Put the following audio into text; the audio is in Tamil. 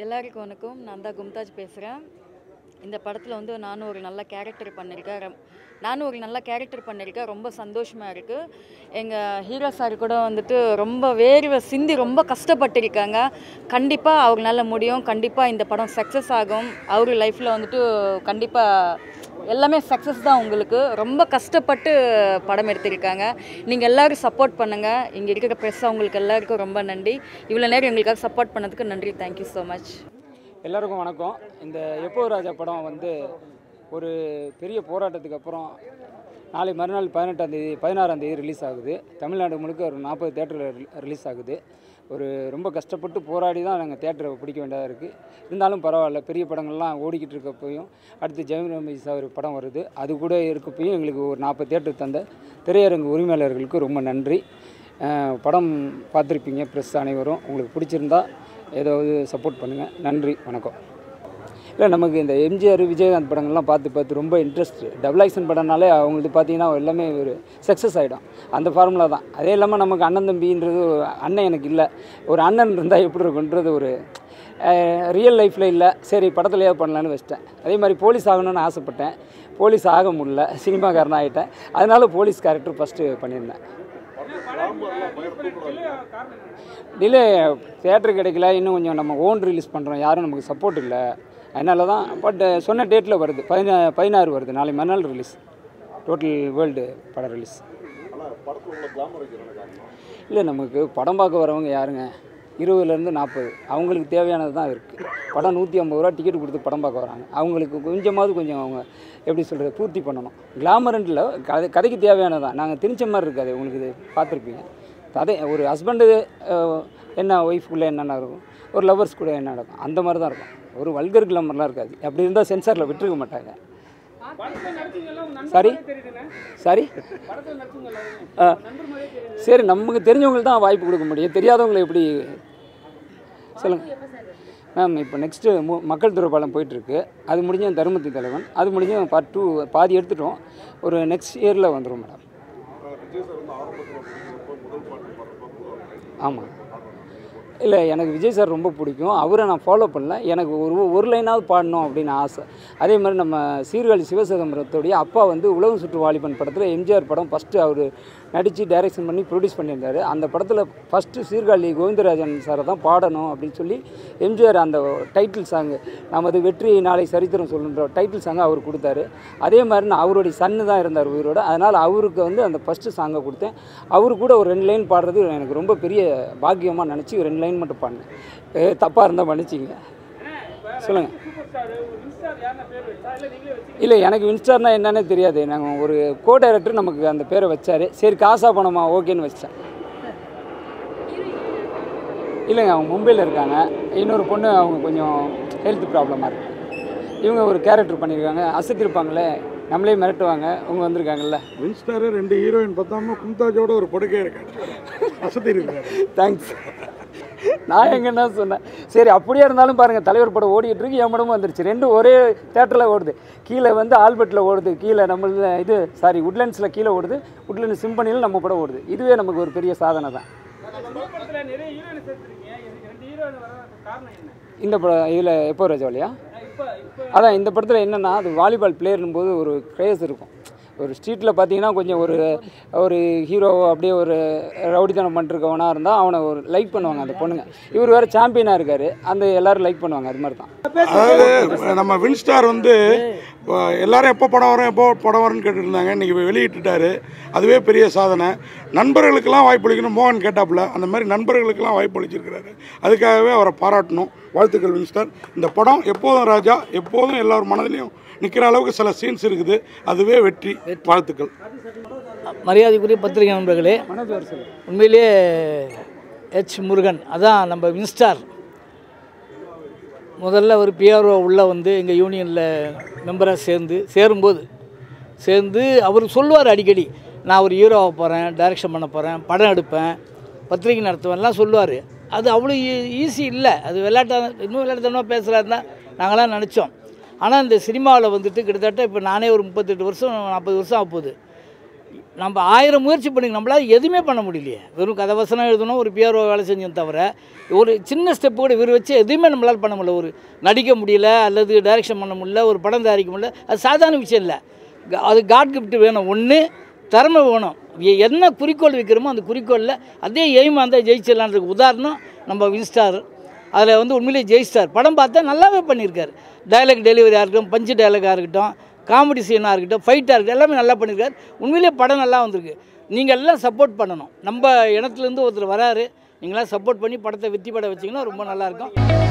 எல்லாருக்கும் வணக்கம். நான் தான் கும்தாஜ் பேசுகிறேன் இந்த படத்தில் வந்து நானும் ஒரு நல்ல கேரக்டர் பண்ணியிருக்கேன் நானும் ஒரு நல்ல கேரக்டர் பண்ணியிருக்கேன் ரொம்ப சந்தோஷமாக இருக்குது எங்கள் ஹீரோ சார் கூட வந்துட்டு ரொம்ப வேர்வை சிந்தி ரொம்ப கஷ்டப்பட்டிருக்காங்க. கண்டிப்பாக அவங்களால முடியும். கண்டிப்பாக இந்த படம் சக்ஸஸ் ஆகும். அவர் லைஃப்பில் வந்துட்டு கண்டிப்பாக எல்லாமே சக்ஸஸ் தான் உங்களுக்கு. ரொம்ப கஷ்டப்பட்டு படம் எடுத்திருக்காங்க. நீங்கள் எல்லோரும் சப்போர்ட் பண்ணுங்கள் இங்கே இருக்கிற ப்ரெஸ் அவங்களுக்கு எல்லாருக்கும் ரொம்ப நன்றி. இவ்வளோ நேரம் எங்களுக்காக சப்போர்ட் பண்ணதுக்கு நன்றி. தேங்க்யூ ஸோ மச் எல்லாருக்கும் வணக்கம். இந்த எப்போ ராஜா படம் வந்து ஒரு பெரிய போராட்டத்துக்கு அப்புறம் நாளை மறுநாள் பதினெட்டாம் தேதி பதினாறாம் தேதி ரிலீஸ் ஆகுது. தமிழ்நாடு முழுக்க ஒரு நாற்பது தேட்டரில் ரிலீஸ் ஆகுது. ஒரு ரொம்ப கஷ்டப்பட்டு போராடி தான் நாங்கள் தேட்டரை பிடிக்க வேண்டியதாக இருக்குது இருந்தாலும் பரவாயில்ல பெரிய படங்கள்லாம் ஓடிக்கிட்டு இருக்கப்பையும் அடுத்து ஜெயம் ரமேஷ் ஒரு படம் வருது. அது கூட இருக்கப்பையும் எங்களுக்கு ஒரு நாற்பது தேட்டர் தந்த திரையரங்கு உரிமையாளர்களுக்கு ரொம்ப நன்றி. படம் பார்த்துருப்பீங்க ப்ரெஸ் அனைவரும். உங்களுக்கு பிடிச்சிருந்தா ஏதாவது சப்போர்ட் பண்ணுங்கள் நன்றி வணக்கம். இல்லை நமக்கு இந்த எம்ஜிஆர் விஜயகாந்த் படங்கள்லாம் பார்த்து பார்த்து ரொம்ப இன்ட்ரெஸ்ட் டபுள் ஆக்ஷன் படம்னாலே அவங்களுக்கு பார்த்தீங்கன்னா எல்லாமே ஒரு சக்ஸஸ் ஆகிடும் அந்த ஃபார்முலா தான். அதே இல்லாமல் நமக்கு அண்ணன் தம்பின்றது அண்ணன் எனக்கு இல்லை. ஒரு அண்ணன் இருந்தால் எப்படி இருக்குன்றது ஒரு ரியல் லைஃப்பில் இல்லை. சரி படத்துலையே பண்ணலான்னு வச்சிட்டேன். அதே மாதிரி போலீஸ் ஆகணும்னு ஆசைப்பட்டேன். போலீஸ் ஆக முடியல. சினிமாக்காரன் ஆகிட்டேன் அதனால போலீஸ் கேரக்டர் ஃபஸ்ட்டு பண்ணியிருந்தேன். டிலே தேட்டர் கிடைக்கல. இன்னும் கொஞ்சம் நம்ம ஓன் ரிலீஸ் பண்ணுறோம் யாரும் நமக்கு சப்போர்ட் இல்லை. அதனால தான் பட் uh, சொன்ன டேட்டில் வருது. பதினா பதினாறு வருது. நாளை மறுநாள் ரிலீஸ் டோட்டல் வேர்ல்டு படம் ரிலீஸ் இல்லை நமக்கு படம் பார்க்க வரவங்க யாருங்க? இருபதுலேருந்து நாற்பது அவங்களுக்கு தேவையானது தான் இருக்குது படம் நூற்றி ஐம்பது ரூபா டிக்கெட் கொடுத்து படம் பார்க்க வராங்க. அவங்களுக்கு கொஞ்சமாவது கொஞ்சம் அவங்க எப்படி சொல்கிறது பூர்த்தி பண்ணணும். கிளாமரண்டில் கதை கதைக்கு தேவையானது தான். நாங்கள் திணிச்ச மாதிரி இருக்காது. உங்களுக்கு இது பார்த்துருப்பீங்க. கதை ஒரு ஹஸ்பண்டு uh, என்ன ஒய்ஃப்குள்ளே என்னென்ன இருக்கும் ஒரு லவ்வர்ஸ் கூட என்ன நடக்கும்? அந்த மாதிரி தான் இருக்கும். ஒரு வல்கர் கிளாமர்லாம் இருக்காது. அப்படி இருந்தால் சென்சாரில் விட்டுருக்க மாட்டாங்க. சாரி சாரி சரி நமக்கு தெரிஞ்சவங்களுக்கு தான் வாய்ப்பு கொடுக்க முடியும். தெரியாதவங்களை எப்படி சொல்லுங்கள் மேம் இப்போ நெக்ஸ்ட்டு மு மக்கள் துறைப்பாலம் போயிட்டுருக்கு. அது முடிஞ்ச தருமத்தி தலைவன். அது முடிஞ்ச பார்ட் டூ பாதி எடுத்துட்டோம். ஒரு நெக்ஸ்ட் இயரில் வந்துடும் மேடம். ஆமாம் இல்லை எனக்கு விஜய் சார் ரொம்ப பிடிக்கும். அவரை நான் ஃபாலோ பண்ணல. எனக்கு ஒரு ஒரு லைனாவது பாடணும் அப்படின்னு ஆசை. அதே மாதிரி நம்ம சீர்காழி சிவசிதம்பரத்துடைய அப்பா வந்து உலகம் சுற்று வாலிபன் படத்தில் எம்ஜிஆர் படம் ஃபஸ்ட்டு அவர் நடித்து டைரக்ஷன் பண்ணி ப்ரொடியூஸ் பண்ணியிருந்தார். அந்த படத்தில் ஃபஸ்ட்டு சீர்காழி கோவிந்தராஜன் சாரை தான் பாடணும் அப்படின்னு சொல்லி எம்ஜிஆர் அந்த டைட்டில் சாங்கு நமது வெற்றி நாளை சரித்திரம் சொல்லுன்ற டைட்டில் சாங்கை அவர் கொடுத்தாரு. அதே மாதிரி நான் அவருடைய சன்னு தான் இருந்தார் உயிரோட. அதனால் அவருக்கு வந்து அந்த ஃபஸ்ட்டு சாங்கை கொடுத்தேன். அவரு கூட ஒரு ரெண்டு லைன் பாடுறது எனக்கு ரொம்ப பெரிய பாக்கியமாக நினச்சி ரெண்டு லைன் மட்டும் பாடினேன் தப்பாக இருந்தால் மன்னிச்சிங்க. சொல்லுங்கள் இல்லை எனக்கு வின்ஸ்டார்னா என்னன்னே தெரியாது. நாங்கள் ஒரு கோ டைரக்டர் நமக்கு அந்த பேரை வச்சார். சரி காசா பணமா? ஓகேன்னு வச்சிட்டேன். இல்லைங்க அவங்க மும்பையில் இருக்காங்க. இன்னொரு பொண்ணு அவங்க கொஞ்சம் ஹெல்த் ப்ராப்ளமாக இருக்கு. இவங்க ஒரு கேரக்டர் பண்ணியிருக்காங்க. அசத்திருப்பாங்களே நம்மளே மிரட்டுவாங்க. அவங்க வந்திருக்காங்கல்ல. வின்ஸ்டாரு ரெண்டு ஹீரோயின் பார்த்தாம கும்தாஜோட ஒரு படுக்கை வசதி இருக்காரு தேங்க்ஸ் நான் எங்கன்னா சொன்னேன்? சரி அப்படியே இருந்தாலும் பாருங்கள் தலைவர் படம் ஓடிட்டு இருக்கு என் படமும் வந்துருச்சு. ரெண்டும் ஒரே தேட்டரில் ஓடுது. கீழே வந்து ஆல்பர்ட்டில் ஓடுது. கீழே நம்ம இது சாரி உட்லண்ட்ஸில் கீழே ஓடுது. உட்லண்ட் சிம்பனியில் நம்ம படம் ஓடுது. இதுவே நமக்கு ஒரு பெரிய சாதனை தான். இந்த படம் இதில் எப்போ ரஜாலியா அதான் இந்த படத்தில் என்னென்னா அது வாலிபால் பிளேயர்னும் போது ஒரு கிரேஸ் இருக்கும். ஒரு ஸ்ட்ரீட்டில் பார்த்தீங்கன்னா கொஞ்சம் ஒரு ஒரு ஹீரோ அப்படியே ஒரு ரவுடித்தனம் பண்ணிருக்கவனாக இருந்தால் அவனை ஒரு லைக் பண்ணுவாங்க அந்த பொண்ணுங்க. இவர் வேறு சாம்பியனாக இருக்கார். அந்த எல்லோரும் லைக் பண்ணுவாங்க. அது மாதிரி தான். அதாவது நம்ம வின்ஸ்டார் வந்து எல்லாரும் எப்போ படம் வரும் எப்போ படம் வரும்னு கேட்டுருந்தாங்க இன்றைக்கி வெளியிட்டுட்டாரு. அதுவே பெரிய சாதனை. நண்பர்களுக்கெல்லாம் வாய்ப்பளிக்கணும் மோகன் கேட்டாப்புல. அந்த மாதிரி நண்பர்களுக்கெல்லாம் வாய்ப்பளிச்சிருக்கிறாரு அதுக்காகவே அவரை பாராட்டணும். வாழ்த்துக்கள் வின்ஸ்டார் இந்த படம் எப்போதும் ராஜா எப்போதும் எல்லார் மனதிலையும் நிற்கிற அளவுக்கு சில சீன்ஸ் இருக்குது. அதுவே வெற்றி. வாழ்த்துக்கள். மரியாதைக்குரிய பத்திரிகை நண்பர்களே உண்மையிலேயே ஹெச் முருகன் அதான் நம்ம வின்ஸ்டார் முதல்ல ஒரு பிஆர்ஓ உள்ளே வந்து எங்கள் யூனியனில் மெம்பராக சேர்ந்து சேரும்போது சேர்ந்து அவர் சொல்லுவார் அடிக்கடி நான் ஒரு ஹீரோவை போகிறேன் டைரக்ஷன் பண்ண போகிறேன் படம் எடுப்பேன் பத்திரிகை நடத்துவேன்லாம் சொல்லுவார். அது அவ்வளோ ஈஸி இல்லை. அது விளையாட்டா இன்னும் விளையாட்டுத்தனமாக பேசுகிறாருன்னா நாங்களாம் நினச்சோம். ஆனால் இந்த சினிமாவில் வந்துட்டு கிட்டத்தட்ட இப்போ நானே ஒரு முப்பத்தெட்டு வருஷம் நாற்பது வருஷம் ஆகுது நம்ம ஆயிரம் முயற்சி பண்ணி நம்மளால் எதுவுமே பண்ண முடியலையே. வெறும் கதை வசனம் எழுதணும் ஒரு பிஆர்ஓ வேலை செஞ்சோம் தவிர ஒரு சின்ன ஸ்டெப்பு கூட இவர் வச்சு எதுவுமே நம்மளால் பண்ண முடியல. ஒரு நடிக்க முடியல அல்லது டைரக்ஷன் பண்ண முடியல ஒரு படம் தயாரிக்க முடியல. அது சாதாரண விஷயம் இல்லை. அது காட் கிஃப்ட் வேணும். ஒன்று திறமை வேணும். என்ன குறிக்கோள் வைக்கிறோமோ அந்த குறிக்கோளில் அதே எய்மாக இருந்தால் ஜெயிச்சிடலான்றதுக்கு உதாரணம் நம்ம வின்ஸ்டார். அதில் வந்து உண்மையிலேயே ஜெயிஸ்டார் படம் பார்த்தா நல்லாவே பண்ணியிருக்கார். டைலாக் டெலிவரியாக இருக்கட்டும் பஞ்சு டயலாகாக இருக்கட்டும் காமெடி சீனாக இருக்கட்டும் ஃபைட்டாக இருக்கட்டும் எல்லாமே நல்லா பண்ணியிருக்காரு. உண்மையிலேயே படம் நல்லா வந்திருக்கு. நீங்கள் எல்லாம் சப்போர்ட் பண்ணணும். நம்ம இனத்துலேருந்து ஒருத்தர் வராரு நீங்களாம் சப்போர்ட் பண்ணி படத்தை வெற்றி பட வச்சிங்கன்னா ரொம்ப நல்லாயிருக்கும்